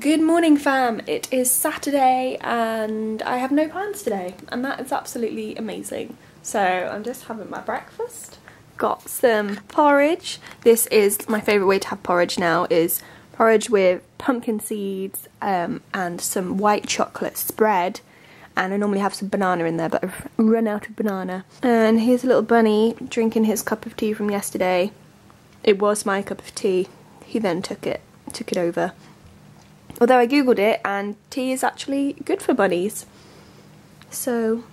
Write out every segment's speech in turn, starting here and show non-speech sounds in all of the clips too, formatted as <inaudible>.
Good morning fam, it is Saturday and I have no plans today and that is absolutely amazing. So I'm just having my breakfast. Got some porridge. This is my favourite way to have porridge now is porridge with pumpkin seeds um, and some white chocolate spread and I normally have some banana in there but I've run out of banana. And here's a little bunny drinking his cup of tea from yesterday. It was my cup of tea. He then took it, took it over. Although I googled it and tea is actually good for bunnies. So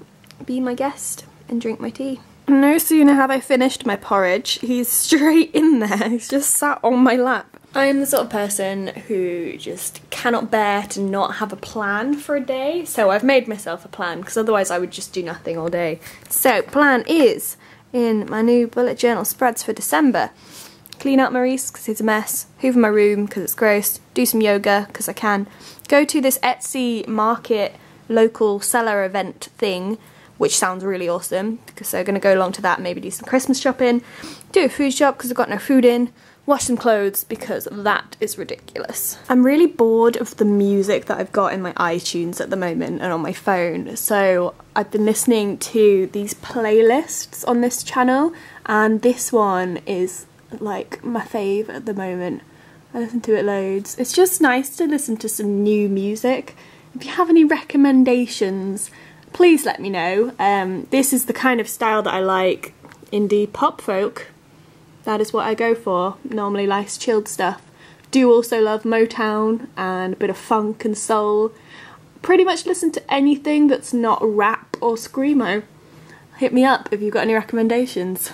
be my guest and drink my tea. No sooner have I finished my porridge, he's <laughs> straight in there. He's just sat on my lap. I am the sort of person who just cannot bear to not have a plan for a day. So I've made myself a plan because otherwise I would just do nothing all day. So plan is in my new bullet journal spreads for December clean out Maurice because he's a mess, hoover my room because it's gross, do some yoga because I can, go to this Etsy market local seller event thing, which sounds really awesome because they're going to go along to that, maybe do some Christmas shopping, do a food shop because I've got no food in, wash some clothes because that is ridiculous. I'm really bored of the music that I've got in my iTunes at the moment and on my phone, so I've been listening to these playlists on this channel and this one is like my fave at the moment. I listen to it loads. It's just nice to listen to some new music. If you have any recommendations, please let me know. Um, this is the kind of style that I like. Indie pop folk. That is what I go for. Normally likes chilled stuff. Do also love Motown and a bit of funk and soul. Pretty much listen to anything that's not rap or screamo. Hit me up if you've got any recommendations.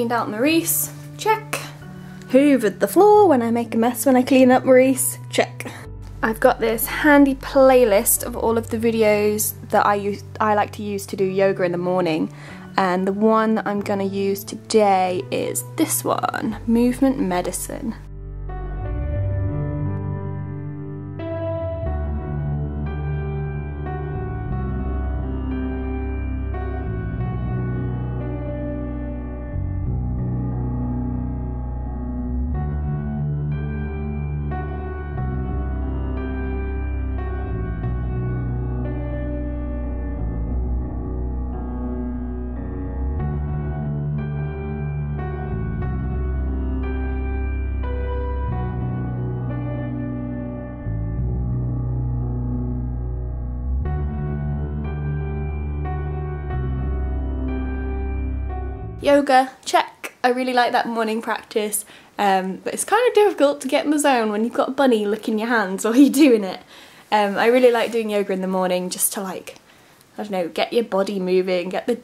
Cleaned out Maurice, check. Hoovered the floor when I make a mess when I clean up Maurice, check. I've got this handy playlist of all of the videos that I use I like to use to do yoga in the morning and the one that I'm gonna use today is this one, Movement Medicine. Yoga, check. I really like that morning practice, um, but it's kind of difficult to get in the zone when you've got a bunny licking your hands <laughs> while you're doing it. Um, I really like doing yoga in the morning just to like, I don't know, get your body moving, get the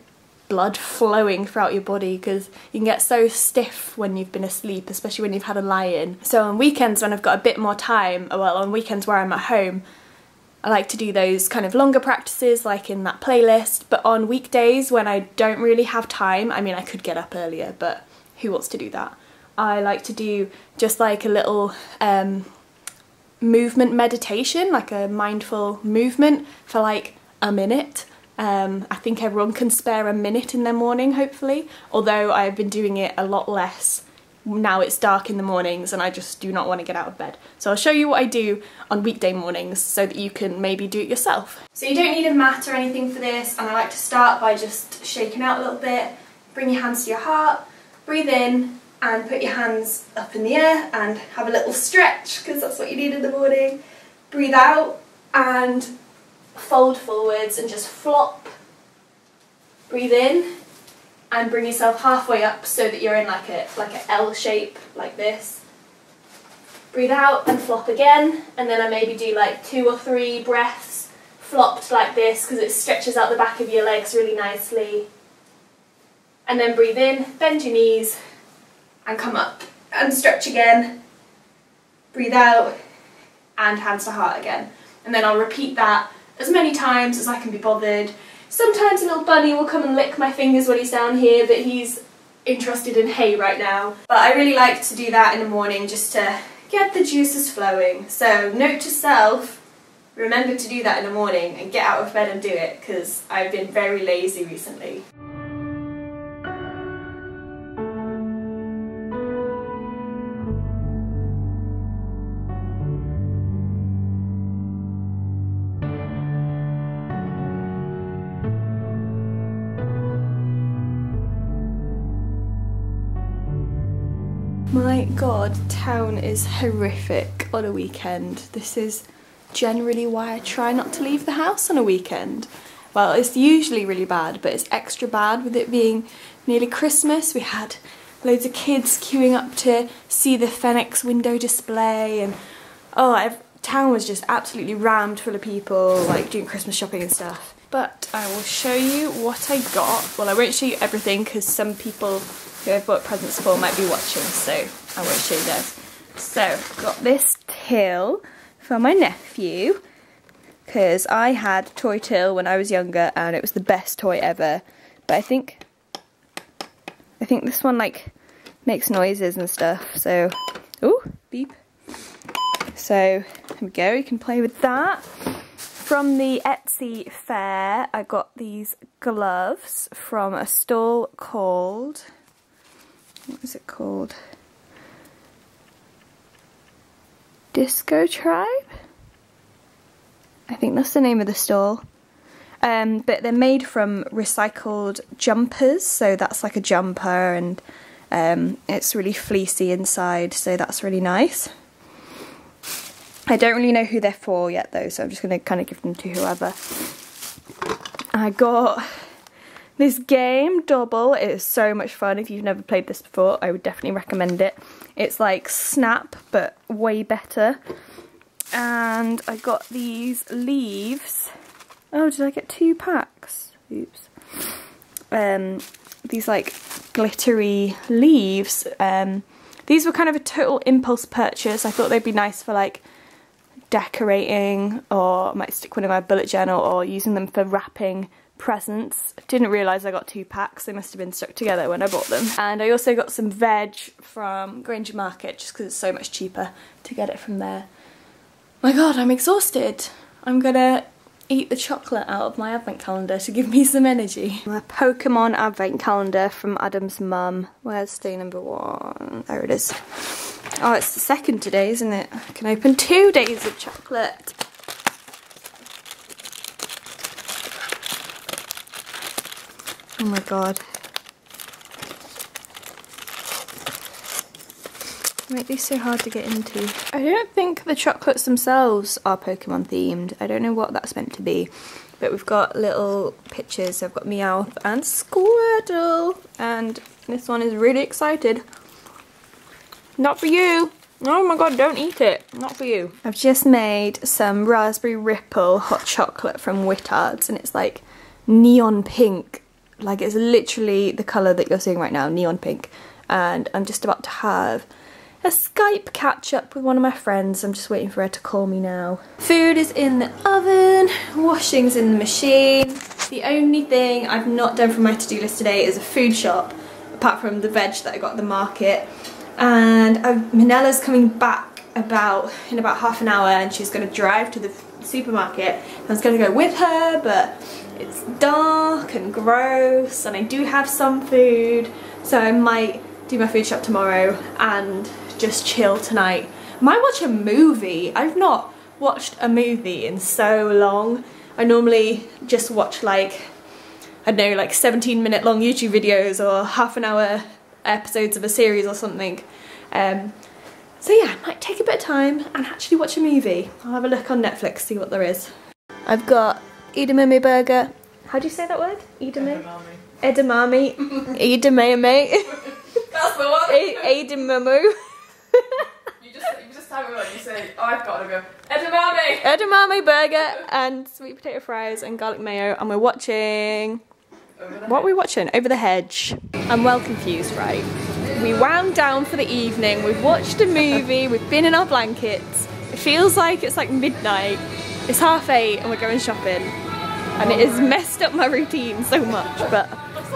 blood flowing throughout your body because you can get so stiff when you've been asleep, especially when you've had a lie-in. So on weekends when I've got a bit more time, well on weekends where I'm at home, I like to do those kind of longer practices like in that playlist but on weekdays when I don't really have time, I mean I could get up earlier but who wants to do that? I like to do just like a little um, movement meditation, like a mindful movement for like a minute. Um, I think everyone can spare a minute in their morning hopefully, although I've been doing it a lot less now it's dark in the mornings and I just do not want to get out of bed. So I'll show you what I do on weekday mornings so that you can maybe do it yourself. So you don't need a mat or anything for this and I like to start by just shaking out a little bit, bring your hands to your heart, breathe in and put your hands up in the air and have a little stretch because that's what you need in the morning. Breathe out and fold forwards and just flop. Breathe in and bring yourself halfway up so that you're in like a like an L shape like this breathe out and flop again, and then I maybe do like two or three breaths flopped like this because it stretches out the back of your legs really nicely. And then breathe in, bend your knees, and come up and stretch again. Breathe out, and hands to heart again. And then I'll repeat that as many times as I can be bothered. Sometimes an old bunny will come and lick my fingers when he's down here, but he's interested in hay right now. But I really like to do that in the morning just to get the juices flowing. So note to self, remember to do that in the morning and get out of bed and do it because I've been very lazy recently. God, town is horrific on a weekend. This is generally why I try not to leave the house on a weekend. Well, it's usually really bad, but it's extra bad with it being nearly Christmas. We had loads of kids queuing up to see the Fenwick window display and oh, I've, town was just absolutely rammed full of people like doing Christmas shopping and stuff. But I will show you what I got. Well, I won't show you everything because some people who I've bought presents for might be watching, so I won't show you guys. So, got this till for my nephew, because I had toy till when I was younger, and it was the best toy ever. But I think, I think this one like makes noises and stuff. So, oh, beep. So here we go. You can play with that. From the Etsy fair, I got these gloves from a stall called what is it called? Disco Tribe? I think that's the name of the stall. Um, but they're made from recycled jumpers, so that's like a jumper and um, it's really fleecy inside, so that's really nice. I don't really know who they're for yet though, so I'm just going to kind of give them to whoever. I got this game, Dobble. is so much fun. If you've never played this before, I would definitely recommend it. It's like Snap, but way better. And I got these leaves. Oh, did I get two packs? Oops. Um, these like glittery leaves. Um, these were kind of a total impulse purchase. I thought they'd be nice for like decorating or I might stick one in my bullet journal or using them for wrapping presents. Didn't realise I got two packs, they must have been stuck together when I bought them. And I also got some veg from Grainger Market just because it's so much cheaper to get it from there. My god, I'm exhausted. I'm gonna eat the chocolate out of my advent calendar to give me some energy. My Pokemon advent calendar from Adam's mum. Where's day number one? There it is. Oh, it's the second today, isn't it? I can open two days of chocolate. My god. Make these so hard to get into. I don't think the chocolates themselves are Pokemon themed. I don't know what that's meant to be. But we've got little pictures. I've got Meowth and Squirtle. And this one is really excited. Not for you. Oh my god, don't eat it. Not for you. I've just made some Raspberry Ripple hot chocolate from Whittards. And it's like neon pink like it's literally the colour that you're seeing right now, neon pink. And I'm just about to have a Skype catch up with one of my friends. I'm just waiting for her to call me now. Food is in the oven, washing's in the machine. The only thing I've not done from my to-do list today is a food shop, apart from the veg that I got at the market. And uh, Manella's coming back about in about half an hour and she's going to drive to the supermarket. I was going to go with her, but it's dark and gross and I do have some food so I might do my food shop tomorrow and just chill tonight. Might watch a movie. I've not watched a movie in so long. I normally just watch like, I don't know, like 17 minute long YouTube videos or half an hour episodes of a series or something. Um, so yeah, I might take a bit of time and actually watch a movie. I'll have a look on Netflix, see what there is. I've got edamame burger. How do you say that word? Edamame? Edamame. Edamame. <laughs> That's the one. Edamame. <laughs> you, just, you just time when you say, oh, I've got to go, edamame! Edamame burger and sweet potato fries and garlic mayo and we're watching... What are we watching? Over the Hedge. I'm well confused, right? We wound down for the evening, we've watched a movie, <laughs> we've been in our blankets. It feels like it's like midnight. It's half eight and we're going shopping. And it has messed up my routine so much, but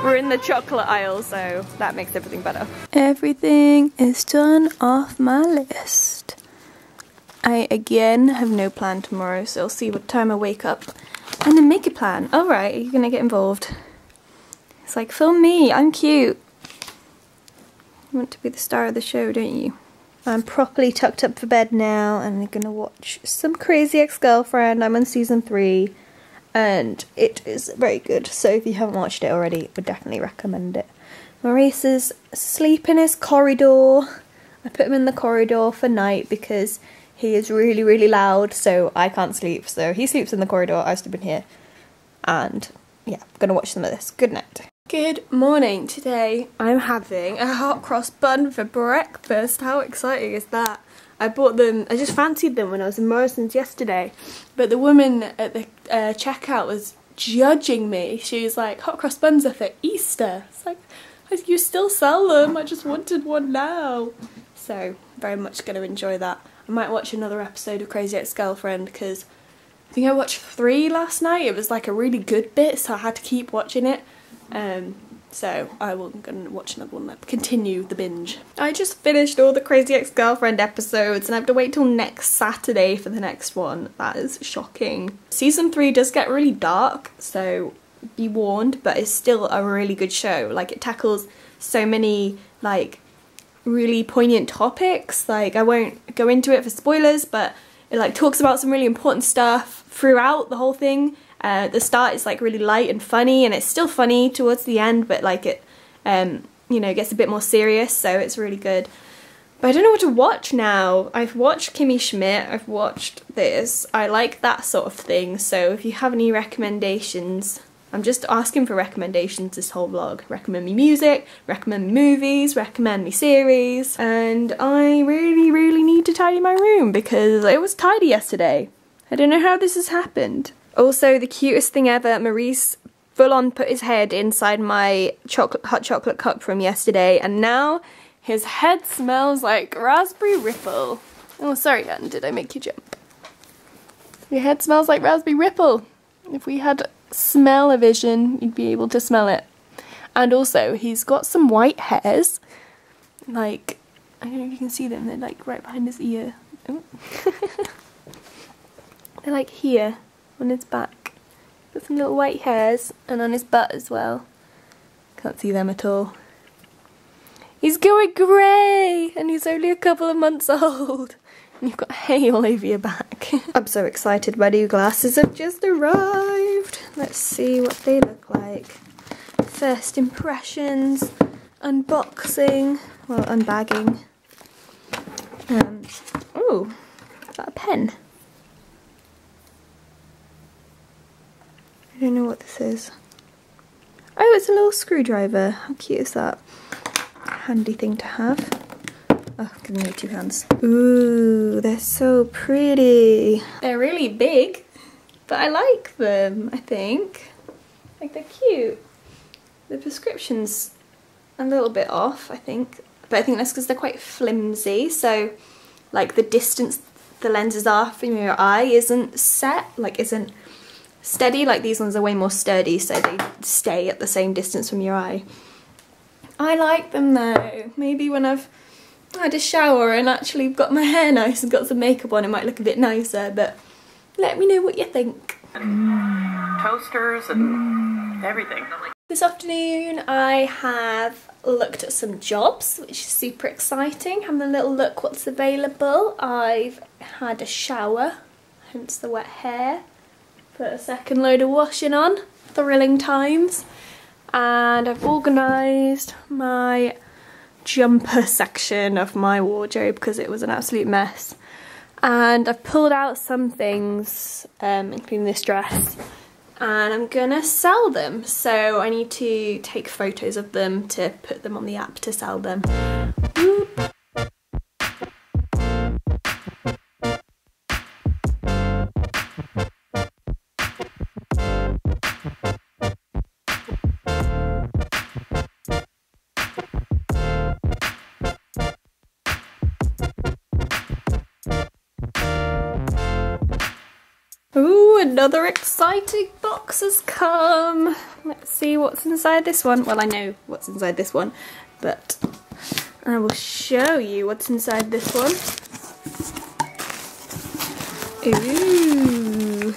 we're in the chocolate aisle, so that makes everything better. Everything is done off my list. I again have no plan tomorrow, so I'll see what time I wake up and then make a plan. Alright, you're you gonna get involved? It's like, film me, I'm cute. You want to be the star of the show, don't you? I'm properly tucked up for bed now and I'm gonna watch some Crazy Ex-Girlfriend. I'm on season three and it is very good. So if you haven't watched it already, would definitely recommend it. Maurice is asleep in his corridor. I put him in the corridor for night because he is really, really loud, so I can't sleep. So he sleeps in the corridor, I sleep in here. And yeah, I'm gonna watch some of this. Good night. Good morning. Today I'm having a hot cross bun for breakfast. How exciting is that? I bought them, I just fancied them when I was in Morrison's yesterday, but the woman at the uh, checkout was judging me. She was like, hot cross buns are for Easter. It's like, you still sell them, I just wanted one now. So, very much going to enjoy that. I might watch another episode of Crazy Ex-Girlfriend because I think I watched three last night. It was like a really good bit, so I had to keep watching it. Um, so I will go watch another one, continue the binge. I just finished all the Crazy Ex-Girlfriend episodes and I have to wait till next Saturday for the next one. That is shocking. Season 3 does get really dark, so be warned, but it's still a really good show. Like it tackles so many like really poignant topics. Like I won't go into it for spoilers, but it like talks about some really important stuff throughout the whole thing uh, the start is like really light and funny and it's still funny towards the end but like it um, you know gets a bit more serious so it's really good. But I don't know what to watch now. I've watched Kimmy Schmidt, I've watched this. I like that sort of thing so if you have any recommendations I'm just asking for recommendations this whole vlog. Recommend me music, recommend me movies, recommend me series, and I really, really need to tidy my room because it was tidy yesterday. I don't know how this has happened. Also, the cutest thing ever, Maurice full on put his head inside my chocolate hot chocolate cup from yesterday, and now his head smells like raspberry ripple. Oh, sorry, Anne, did I make you jump? Your head smells like raspberry ripple. If we had smell-o-vision, you'd be able to smell it. And also, he's got some white hairs. Like, I don't know if you can see them, they're like right behind his ear. Oh. <laughs> they're like here on his back. Got some little white hairs and on his butt as well. Can't see them at all. He's going grey and he's only a couple of months <laughs> old. And you've got hay all over your back. <laughs> I'm so excited my new glasses have just arrived. Let's see what they look like. First impressions, unboxing, well unbagging. Um, oh, that a pen? I don't know what this is. Oh, it's a little screwdriver. How cute is that? Handy thing to have. Oh, give me two hands. Ooh, they're so pretty. They're really big, but I like them, I think. Like, they're cute. The prescription's a little bit off, I think. But I think that's because they're quite flimsy, so like the distance the lenses are from your eye isn't set, like isn't steady, like these ones are way more sturdy so they stay at the same distance from your eye. I like them though. Maybe when I've had a shower and actually got my hair nice and got some makeup on it might look a bit nicer but let me know what you think. Mm. Toasters and everything. This afternoon I have looked at some jobs which is super exciting. Having a little look what's available. I've had a shower, hence the wet hair put a second load of washing on, thrilling times. And I've organised my jumper section of my wardrobe because it was an absolute mess. And I've pulled out some things, um, including this dress, and I'm gonna sell them. So I need to take photos of them to put them on the app to sell them. Another exciting box has come. Let's see what's inside this one. Well, I know what's inside this one, but I will show you what's inside this one. Ooh.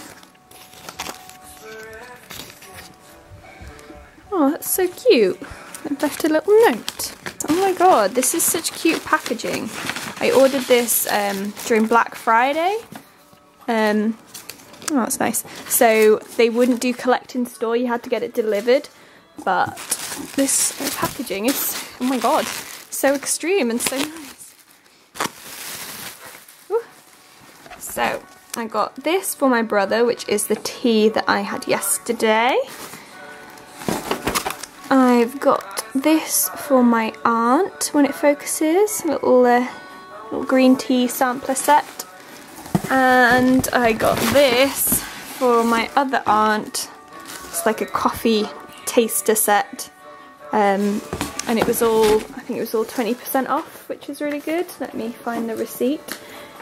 Oh, that's so cute. I've left a little note. Oh my god, this is such cute packaging. I ordered this um, during Black Friday. Um, oh, that's nice. So they wouldn't do collect in store, you had to get it delivered. But this packaging is, oh my god, so extreme and so nice. So I got this for my brother, which is the tea that I had yesterday. I've got this for my aunt when it focuses, little, uh, little green tea sampler set. And I got this for my other aunt. It's like a coffee taster set. Um, and it was all, I think it was all 20% off, which is really good. Let me find the receipt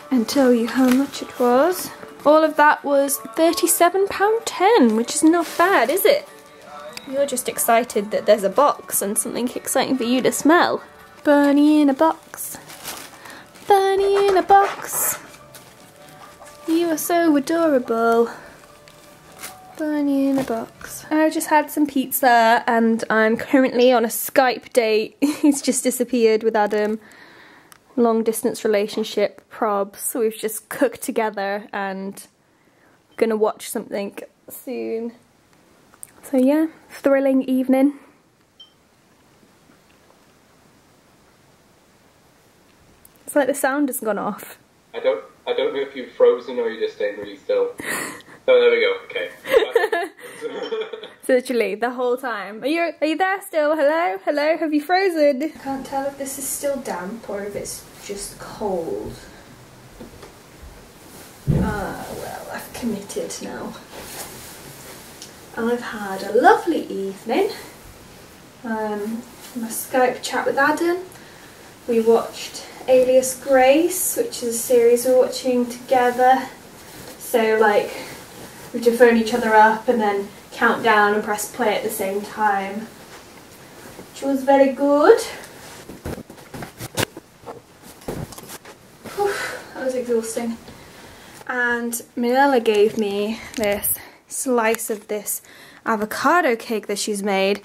and tell you how much it was. All of that was £37.10, which is not bad, is it? You're just excited that there's a box and something exciting for you to smell. Bunny in a box. Bunny in a box. You are so adorable. Bunny in a box. I just had some pizza and I'm currently on a Skype date. <laughs> He's just disappeared with Adam. Long distance relationship probs. So we've just cooked together and gonna watch something soon. So yeah, thrilling evening. It's like the sound has gone off. I don't I don't know if you've frozen or you're just staying really still. <laughs> oh, there we go. Okay. <laughs> Literally the whole time. Are you are you there still? Hello, hello. Have you frozen? I can't tell if this is still damp or if it's just cold. Ah, well, I've committed now. And I've had a lovely evening. Um, my Skype chat with Adam. We watched Alias Grace, which is a series we're watching together. So like, we just phone each other up and then count down and press play at the same time. Which was very good. Whew, that was exhausting. And Manila gave me this slice of this avocado cake that she's made.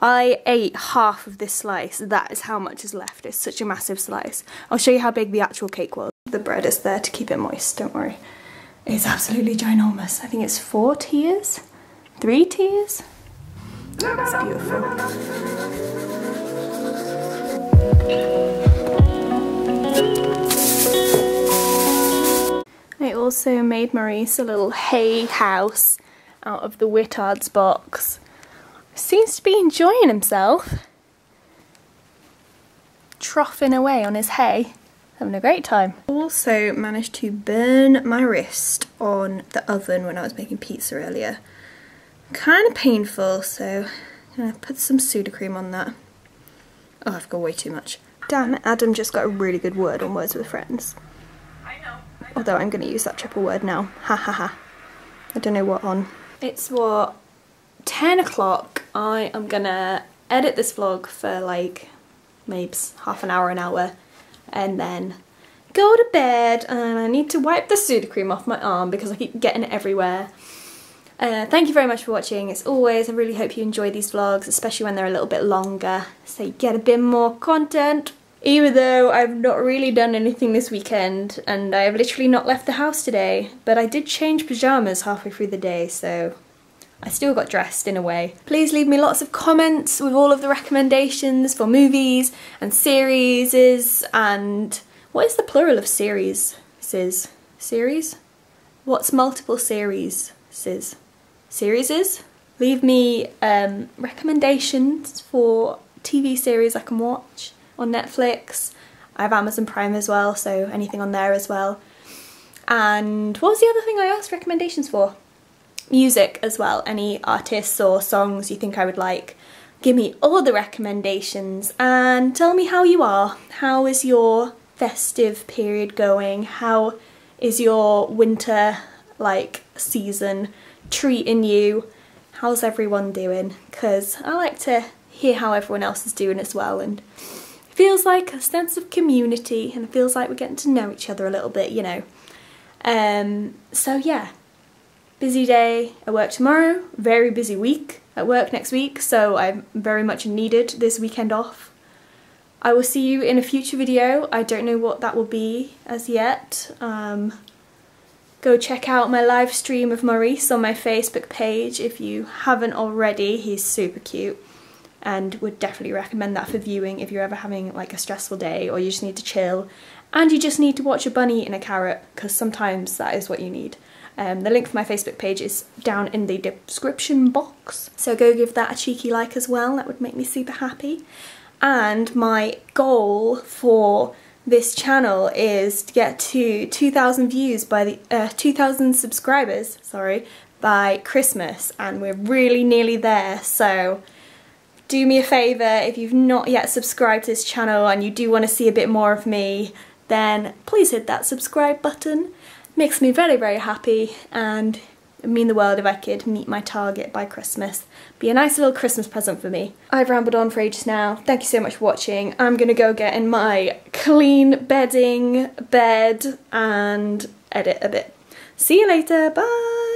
I ate half of this slice. That is how much is left. It's such a massive slice. I'll show you how big the actual cake was. The bread is there to keep it moist, don't worry. It's absolutely ginormous. I think it's four tiers? Three tiers? It's beautiful. I also made Maurice a little hay house out of the Whittards box. Seems to be enjoying himself. Troughing away on his hay. Having a great time. Also managed to burn my wrist on the oven when I was making pizza earlier. Kind of painful, so I'm gonna put some Sudocrem on that. Oh, I've got way too much. Damn, Adam just got a really good word on Words with Friends. Although I'm to use that triple word now. Ha ha ha. I don't know what on. It's what, 10 o'clock. I am to edit this vlog for like maybe half an hour, an hour. And then go to bed and I need to wipe the Sudocrem off my arm because I keep getting it everywhere. Uh, thank you very much for watching. As always, I really hope you enjoy these vlogs, especially when they're a little bit longer, so you get a bit more content even though I've not really done anything this weekend and I've literally not left the house today, but I did change pyjamas halfway through the day, so I still got dressed in a way. Please leave me lots of comments with all of the recommendations for movies and series and what is the plural of series? Sis. Series? What's multiple series? Sis. Series is? Leave me um, recommendations for TV series I can watch on Netflix. I have Amazon Prime as well, so anything on there as well. And what was the other thing I asked recommendations for? Music as well, any artists or songs you think I would like. Give me all the recommendations and tell me how you are. How is your festive period going? How is your winter like season treating you? How's everyone doing? Because I like to hear how everyone else is doing as well and it feels like a sense of community and it feels like we're getting to know each other a little bit, you know. Um, so yeah, busy day at work tomorrow, very busy week at work next week, so I'm very much needed this weekend off. I will see you in a future video. I don't know what that will be as yet. Um, go check out my live stream of Maurice on my Facebook page if you haven't already. He's super cute and would definitely recommend that for viewing if you're ever having like a stressful day or you just need to chill and you just need to watch a bunny and a carrot because sometimes that is what you need. Um, the link for my Facebook page is down in the description box, so go give that a cheeky like as well, that would make me super happy. And my goal for this channel is to get to 2,000 views by the, uh, 2,000 subscribers, sorry, by Christmas, and we're really nearly there, so do me a favour, if you've not yet subscribed to this channel and you do want to see a bit more of me, then please hit that subscribe button makes me very, very happy and mean the world if I could meet my target by Christmas. Be a nice little Christmas present for me. I've rambled on for ages now. Thank you so much for watching. I'm gonna go get in my clean bedding, bed, and edit a bit. See you later, bye!